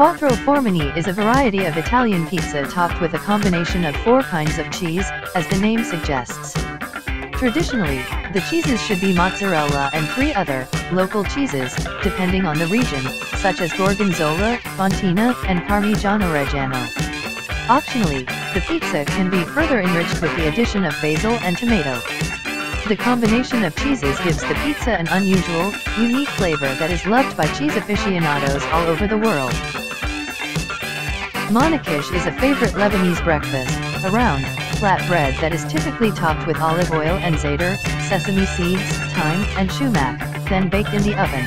Quattro Formaggi is a variety of Italian pizza topped with a combination of four kinds of cheese, as the name suggests. Traditionally, the cheeses should be mozzarella and three other, local cheeses, depending on the region, such as Gorgonzola, Fontina, and Parmigiano Reggiano. Optionally, the pizza can be further enriched with the addition of basil and tomato. The combination of cheeses gives the pizza an unusual, unique flavor that is loved by cheese aficionados all over the world. Manakish is a favorite Lebanese breakfast, a round, flat bread that is typically topped with olive oil and za'atar, sesame seeds, thyme, and sumac, then baked in the oven.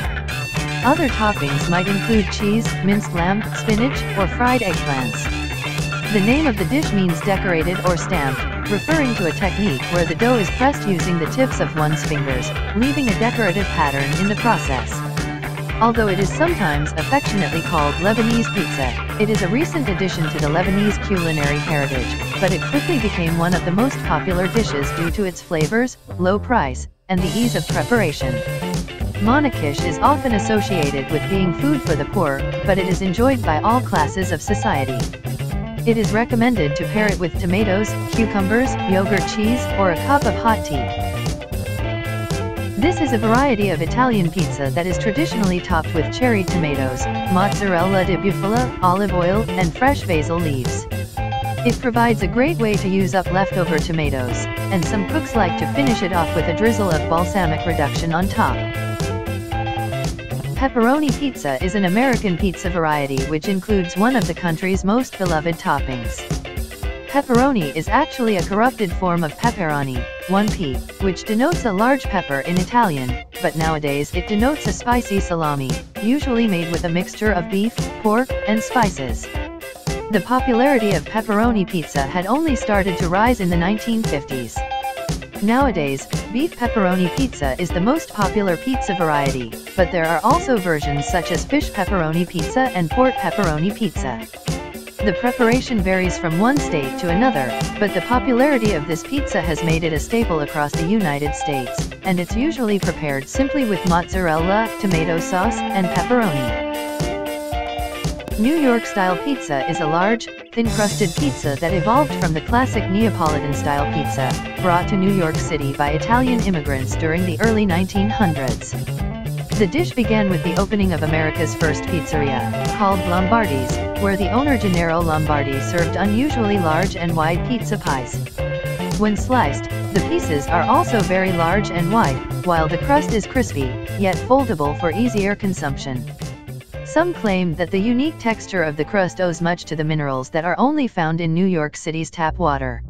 Other toppings might include cheese, minced lamb, spinach, or fried eggplants. The name of the dish means decorated or stamped, referring to a technique where the dough is pressed using the tips of one's fingers, leaving a decorative pattern in the process. Although it is sometimes affectionately called Lebanese pizza, it is a recent addition to the Lebanese culinary heritage, but it quickly became one of the most popular dishes due to its flavors, low price, and the ease of preparation. Manakish is often associated with being food for the poor, but it is enjoyed by all classes of society. It is recommended to pair it with tomatoes, cucumbers, yogurt cheese, or a cup of hot tea. This is a variety of Italian pizza that is traditionally topped with cherry tomatoes, mozzarella di bufala, olive oil, and fresh basil leaves. It provides a great way to use up leftover tomatoes, and some cooks like to finish it off with a drizzle of balsamic reduction on top. Pepperoni pizza is an American pizza variety which includes one of the country's most beloved toppings. Pepperoni is actually a corrupted form of peperoni, 1p, which denotes a large pepper in Italian, but nowadays it denotes a spicy salami, usually made with a mixture of beef, pork, and spices. The popularity of pepperoni pizza had only started to rise in the 1950s. Nowadays, beef pepperoni pizza is the most popular pizza variety, but there are also versions such as fish pepperoni pizza and pork pepperoni pizza. The preparation varies from one state to another, but the popularity of this pizza has made it a staple across the United States, and it's usually prepared simply with mozzarella, tomato sauce, and pepperoni. New York-style pizza is a large, thin-crusted pizza that evolved from the classic Neapolitan-style pizza, brought to New York City by Italian immigrants during the early 1900s. The dish began with the opening of America's first pizzeria, called Lombardi's, where the owner Gennaro Lombardi served unusually large and wide pizza pies. When sliced, the pieces are also very large and wide, while the crust is crispy, yet foldable for easier consumption. Some claim that the unique texture of the crust owes much to the minerals that are only found in New York City's tap water.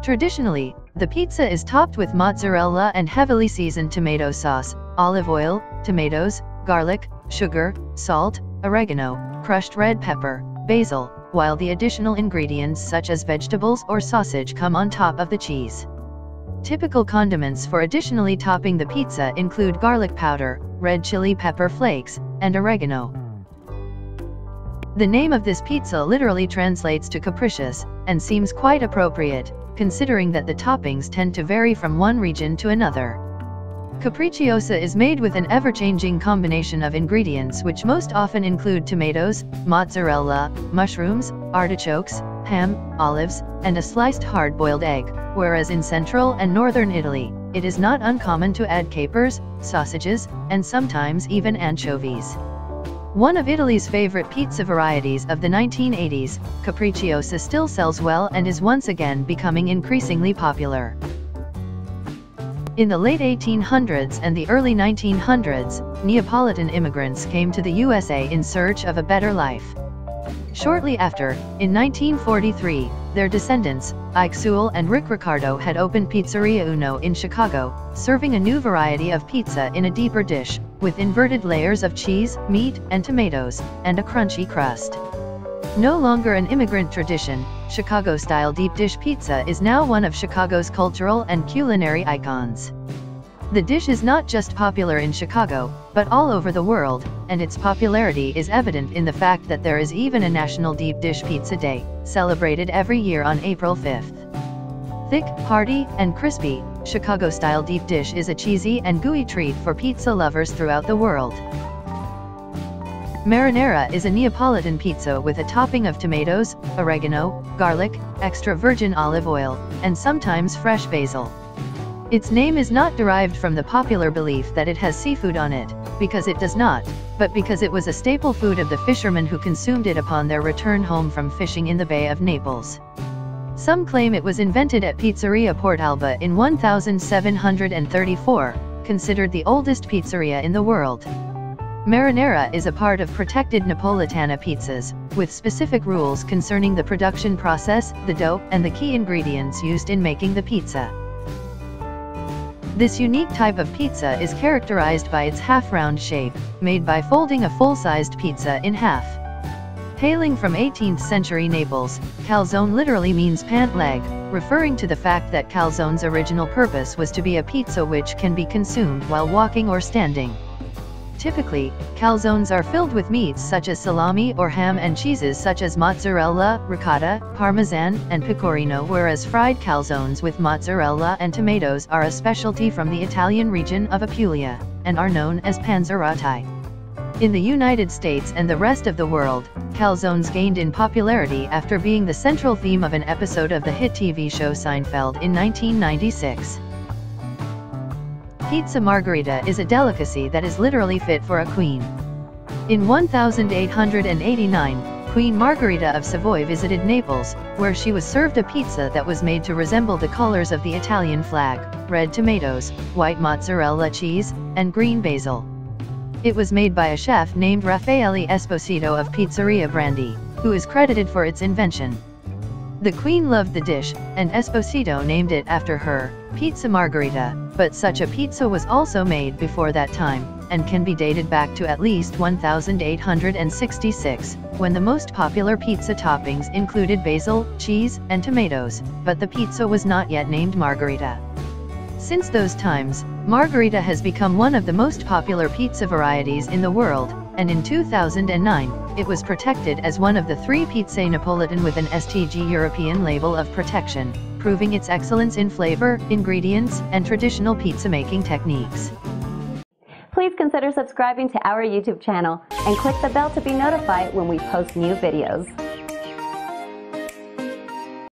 Traditionally, the pizza is topped with mozzarella and heavily seasoned tomato sauce, olive oil, tomatoes, garlic, sugar, salt, oregano, crushed red pepper, basil, while the additional ingredients such as vegetables or sausage come on top of the cheese. Typical condiments for additionally topping the pizza include garlic powder, red chili pepper flakes, and oregano. The name of this pizza literally translates to capricious, and seems quite appropriate, considering that the toppings tend to vary from one region to another. Capricciosa is made with an ever-changing combination of ingredients which most often include tomatoes, mozzarella, mushrooms, artichokes, ham, olives, and a sliced hard-boiled egg, whereas in central and northern Italy, it is not uncommon to add capers, sausages, and sometimes even anchovies. One of Italy's favorite pizza varieties of the 1980s, Capricciosa still sells well and is once again becoming increasingly popular. In the late 1800s and the early 1900s, Neapolitan immigrants came to the USA in search of a better life. Shortly after, in 1943, their descendants, Ike Sewell and Ric Riccardo had opened Pizzeria Uno in Chicago, serving a new variety of pizza in a deeper dish, with inverted layers of cheese, meat, and tomatoes, and a crunchy crust. No longer an immigrant tradition, Chicago-style deep dish pizza is now one of Chicago's cultural and culinary icons. The dish is not just popular in Chicago, but all over the world, and its popularity is evident in the fact that there is even a National Deep Dish Pizza Day, celebrated every year on April 5th. Thick, hearty, and crispy, Chicago-style deep dish is a cheesy and gooey treat for pizza lovers throughout the world. Marinara is a Neapolitan pizza with a topping of tomatoes, oregano, garlic, extra virgin olive oil, and sometimes fresh basil. Its name is not derived from the popular belief that it has seafood on it, because it does not, but because it was a staple food of the fishermen who consumed it upon their return home from fishing in the Bay of Naples. Some claim it was invented at Pizzeria Port'Alba in 1734, considered the oldest pizzeria in the world. Marinara is a part of protected Napolitana pizzas, with specific rules concerning the production process, the dough, and the key ingredients used in making the pizza. This unique type of pizza is characterized by its half-round shape, made by folding a full-sized pizza in half. Hailing from 18th century Naples, calzone literally means pant leg, referring to the fact that calzone's original purpose was to be a pizza which can be consumed while walking or standing. Typically, calzones are filled with meats such as salami or ham and cheeses such as mozzarella, ricotta, parmesan, and pecorino whereas fried calzones with mozzarella and tomatoes are a specialty from the Italian region of Apulia, and are known as panzerotti. In the United States and the rest of the world, calzones gained in popularity after being the central theme of an episode of the hit TV show Seinfeld in 1996. Pizza margherita is a delicacy that is literally fit for a queen. In 1889, Queen Margherita of Savoy visited Naples, where she was served a pizza that was made to resemble the colors of the Italian flag, red tomatoes, white mozzarella cheese, and green basil. It was made by a chef named Raffaele Esposito of Pizzeria Brandi, who is credited for its invention. The queen loved the dish, and Esposito named it after her, Pizza Margherita, but such a pizza was also made before that time, and can be dated back to at least 1866, when the most popular pizza toppings included basil, cheese, and tomatoes, but the pizza was not yet named Margherita. Since those times, Margherita has become one of the most popular pizza varieties in the world, and in 2009, it was protected as one of the three Pizze Napolitan with an STG European label of protection, proving its excellence in flavor, ingredients, and traditional pizza making techniques. Please consider subscribing to our YouTube channel and click the bell to be notified when we post new videos.